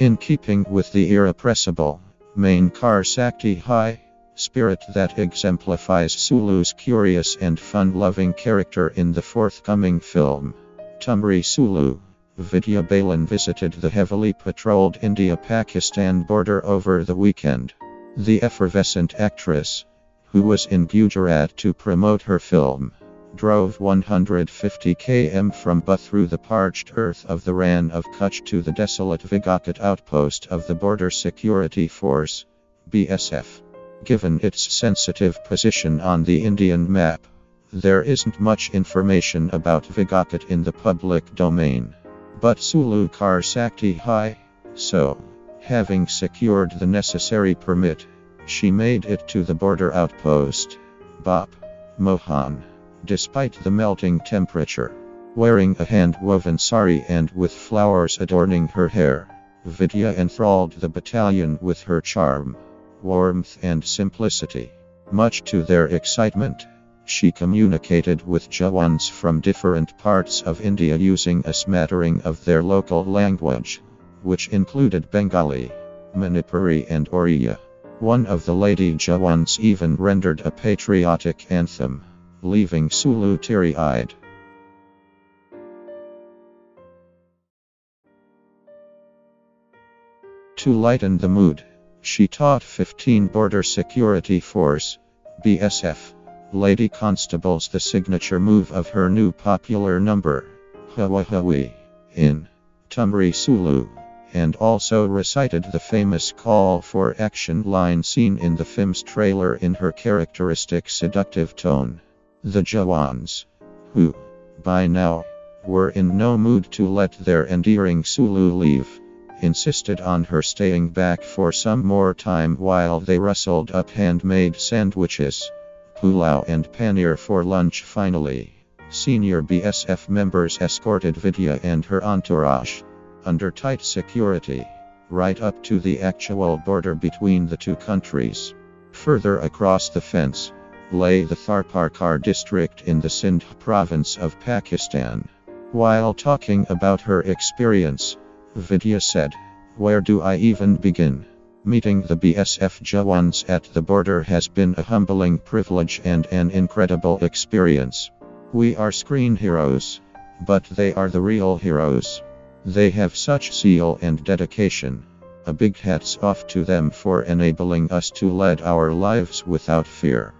In keeping with the irrepressible, main kar Sakti hai spirit that exemplifies Sulu's curious and fun-loving character in the forthcoming film, Tumhari Sulu. Vidya Balan visited the heavily patrolled India-Pakistan border over the weekend. The effervescent actress, who was in Gujarat to promote her film, drove 150 km from Ba through the parched earth of the Rann of Kutch to the desolate Vighakot outpost of the Border Security Force, BSF. Given its sensitive position on the Indian map, there isn't much information about Vighakot in the public domain. But Sulu Kar Sakti Hai, so, having secured the necessary permit, she made it to the border outpost. Bop. Mohan. Despite the melting temperature, wearing a hand woven sari and with flowers adorning her hair, Vidya enthralled the battalion with her charm, warmth, and simplicity. Much to their excitement, she communicated with Jawans from different parts of India using a smattering of their local language, which included Bengali, Manipuri, and Oriya. One of the lady Jawans even rendered a patriotic anthem, leaving Sulu teary eyed. To lighten the mood, she taught 15 Border Security Force, BSF, Lady Constables the signature move of her new popular number, Hawa Hawai, in Tumhari Sulu, and also recited the famous call for action line seen in the film's trailer in her characteristic seductive tone. The Jawans, who, by now, were in no mood to let their endearing Sulu leave, insisted on her staying back for some more time while they rustled up handmade sandwiches pulao and paneer for lunch finally. Senior BSF members escorted Vidya and her entourage, under tight security, right up to the actual border between the two countries. Further across the fence, lay the Tharparkar district in the Sindh province of Pakistan. While talking about her experience, Vidya said, Where do I even begin? Meeting the BSF Jawans at the border has been a humbling privilege and an incredible experience. We are screen heroes, but they are the real heroes. They have such zeal and dedication. A big hats off to them for enabling us to lead our lives without fear.